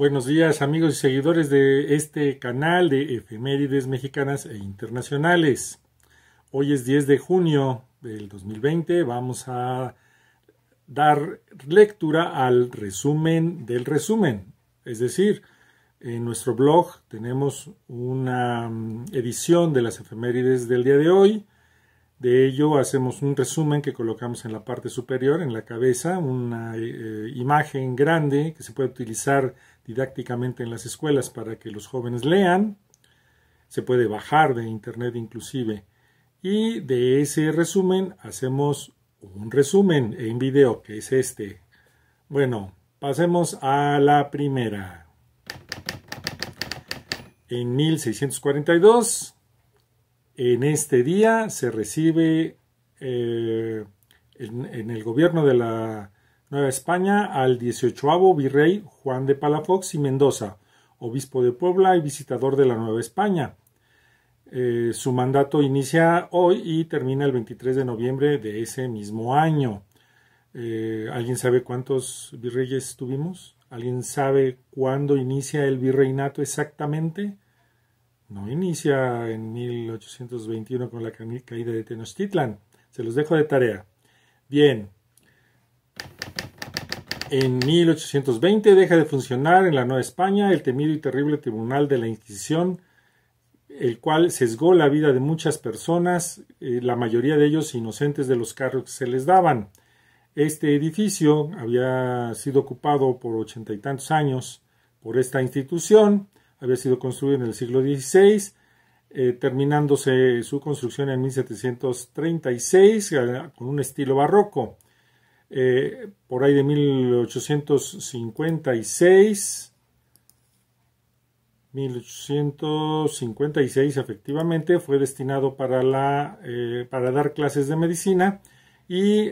Buenos días amigos y seguidores de este canal de efemérides mexicanas e internacionales. Hoy es 10 de junio del 2020. Vamos a dar lectura al resumen del resumen. Es decir, en nuestro blog tenemos una mm, edición de las efemérides del día de hoy de ello hacemos un resumen que colocamos en la parte superior, en la cabeza, una eh, imagen grande que se puede utilizar didácticamente en las escuelas para que los jóvenes lean. Se puede bajar de internet inclusive. Y de ese resumen hacemos un resumen en video, que es este. Bueno, pasemos a la primera. En 1642 en este día se recibe eh, en, el gobierno de la Nueva España al 18 virrey Juan de Palafox y Mendoza, obispo de Puebla y visitador de la Nueva España. Eh, su mandato inicia hoy y termina el 23 de noviembre de ese mismo año. Eh, ¿Alguien sabe cuántos virreyes tuvimos? ¿Alguien sabe cuándo inicia el virreinato exactamente? No inicia en 1821 con la caída de Tenochtitlan. Se los dejo de tarea. Bien. En 1820 deja de funcionar en la Nueva España el temido y terrible Tribunal de la Inquisición, el cual sesgó la vida de muchas personas, eh, la mayoría de ellos inocentes de los cargos que se les daban. Este edificio había sido ocupado por ochenta y tantos años por esta institución, había sido construido en el siglo XVI, eh, terminándose su construcción en 1736 eh, con un estilo barroco. Eh, por ahí de 1856, 1856 efectivamente fue destinado para, la, para dar clases de medicina y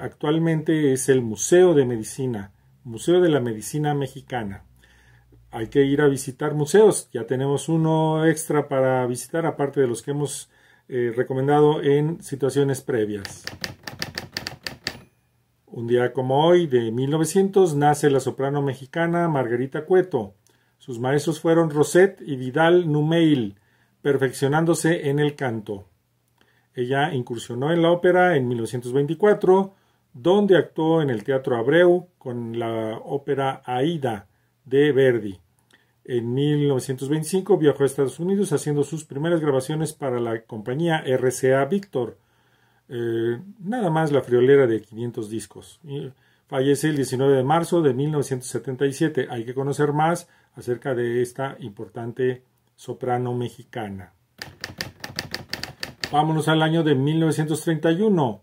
actualmente es el Museo de Medicina, Museo de la Medicina Mexicana hay que ir a visitar museos. Ya tenemos uno extra para visitar, aparte de los que hemos eh, recomendado en situaciones previas. Un día como hoy, de 1900, nace la soprano mexicana Margarita Cueto. Sus maestros fueron Roset y Vidal Numeil, perfeccionándose en el canto. Ella incursionó en la ópera en 1924, donde actuó en el Teatro Abreu con la ópera Aida de Verdi. En 1925 viajó a Estados Unidos haciendo sus primeras grabaciones para la compañía RCA Victor. Eh, nada más la friolera de 500 discos. fallece el 19 de marzo de 1977. Hay que conocer más acerca de esta importante soprano mexicana. Vámonos al año de 1931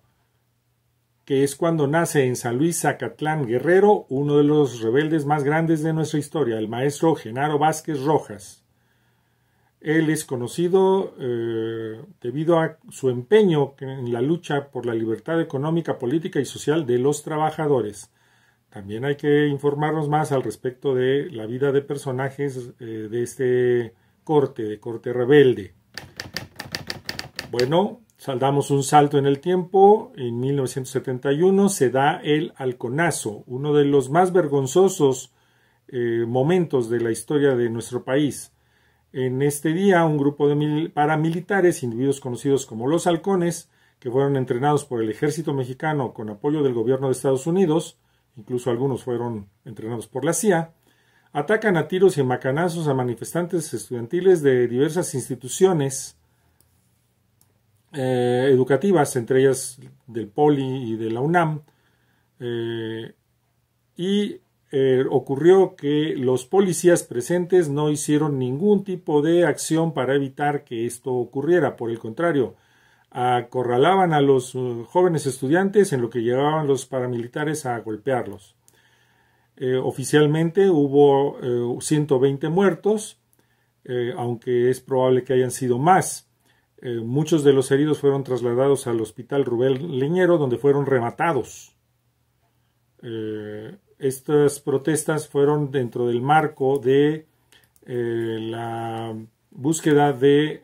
que es cuando nace en San Luis Zacatlán Guerrero uno de los rebeldes más grandes de nuestra historia, el maestro Genaro Vázquez Rojas. Él es conocido eh, debido a su empeño en la lucha por la libertad económica, política y social de los trabajadores. También hay que informarnos más al respecto de la vida de personajes eh, de este corte, de corte rebelde. Bueno, Saldamos un salto en el tiempo. En 1971 se da el halconazo, uno de los más vergonzosos eh, momentos de la historia de nuestro país. En este día, un grupo de paramilitares, individuos conocidos como los halcones, que fueron entrenados por el ejército mexicano con apoyo del gobierno de Estados Unidos, incluso algunos fueron entrenados por la CIA, atacan a tiros y macanazos a manifestantes estudiantiles de diversas instituciones eh, educativas, entre ellas del Poli y de la UNAM, eh, y eh, ocurrió que los policías presentes no hicieron ningún tipo de acción para evitar que esto ocurriera, por el contrario, acorralaban a los jóvenes estudiantes en lo que llegaban los paramilitares a golpearlos. oficialmente hubo 120 muertos, aunque es probable que hayan sido más. Eh, muchos de los heridos fueron trasladados al hospital Rubén Leñero, donde fueron rematados. Eh, estas protestas fueron dentro del marco de eh, la búsqueda de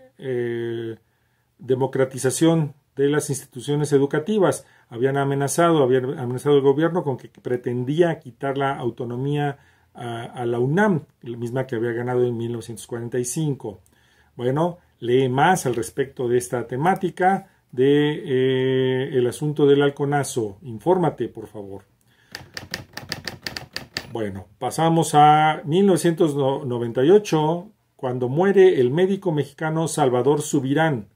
democratización de las instituciones educativas. Habían amenazado, habían amenazado el gobierno con que pretendía quitar la autonomía a, la UNAM, la misma que había ganado en 1945. Bueno, lee más al respecto de esta temática de eh, el asunto del halconazo. Infórmate, por favor. Bueno, pasamos a 1998, cuando muere el médico mexicano Salvador Subirán,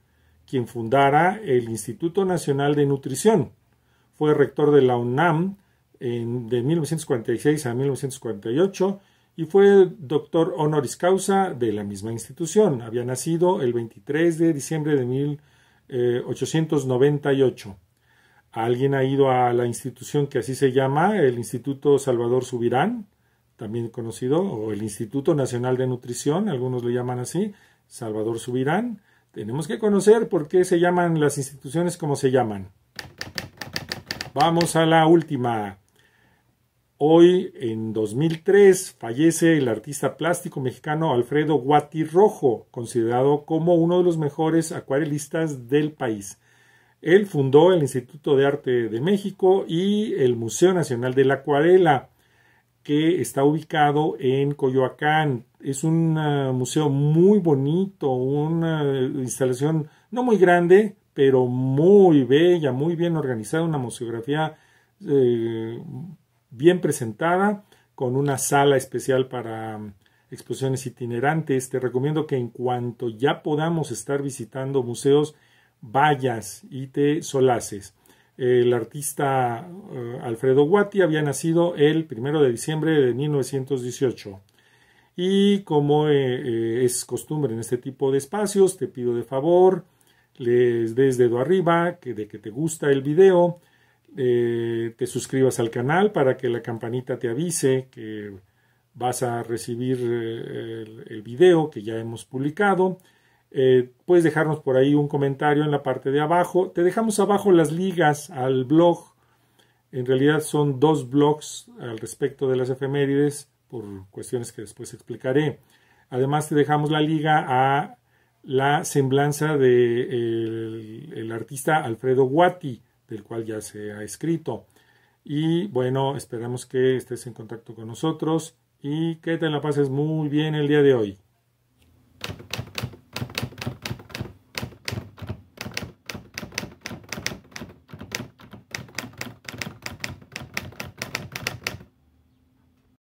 quien fundara el Instituto Nacional de Nutrición. Fue rector de la UNAM de 1946 a 1948 y fue doctor honoris causa de la misma institución. Había nacido el 23 de diciembre de 1898. ¿Alguien ha ido a la institución que así se llama, el Instituto Salvador Subirán, también conocido, o el Instituto Nacional de Nutrición, algunos lo llaman así, Salvador Subirán? Tenemos que conocer por qué se llaman las instituciones como se llaman. Vamos a la última. Hoy, en 2003, fallece el artista plástico mexicano Alfredo Guati Rojo, considerado como uno de los mejores acuarelistas del país. Él fundó el Instituto de Arte de México y el Museo Nacional de la Acuarela, que está ubicado en Coyoacán. Es un uh, museo muy bonito, una instalación no muy grande, pero muy bella, muy bien organizada, una museografía eh, bien presentada, con una sala especial para um, exposiciones itinerantes. Te recomiendo que en cuanto ya podamos estar visitando museos, vayas y te solaces. El artista uh, Alfredo Guati había nacido el primero de diciembre de 1918. Y como eh, eh, es costumbre en este tipo de espacios, te pido de favor, les des dedo arriba, que de que te gusta el video, eh, te suscribas al canal para que la campanita te avise que vas a recibir eh, el, video que ya hemos publicado. Eh, puedes dejarnos por ahí un comentario en la parte de abajo. Te dejamos abajo las ligas al blog. En realidad son dos blogs al respecto de las efemérides por cuestiones que después explicaré. Además te dejamos la liga a la semblanza del de el artista Alfredo Guati del cual ya se ha escrito. Y bueno, esperamos que estés en contacto con nosotros y que te la pases muy bien el día de hoy.